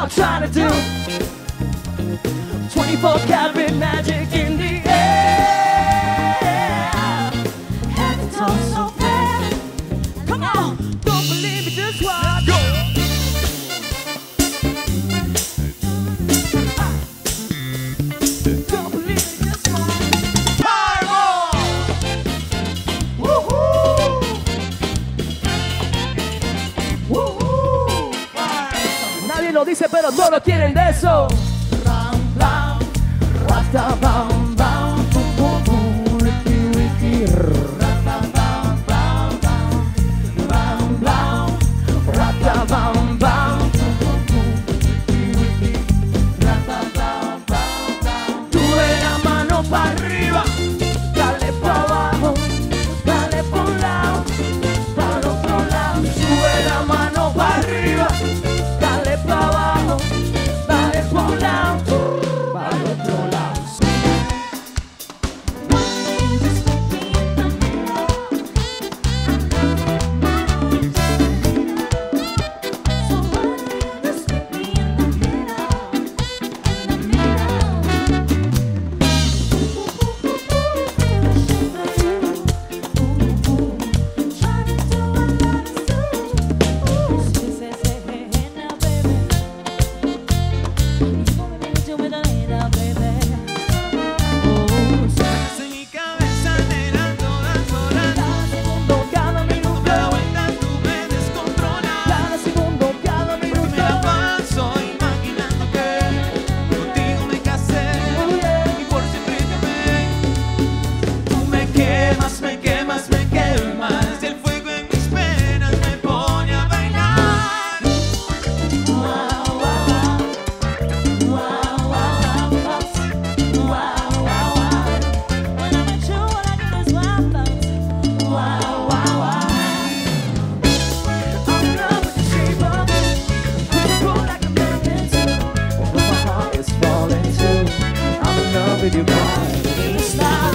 I'm trying to do. 24 karat magic in the air. All so fair. Come on, don't believe me, just watch. Go. lo dice, pero no lo quieren de eso. love.